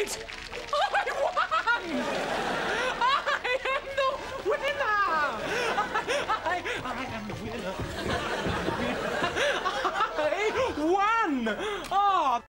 right! I won! I am the winner! I, I, I am the winner. I won! Oh!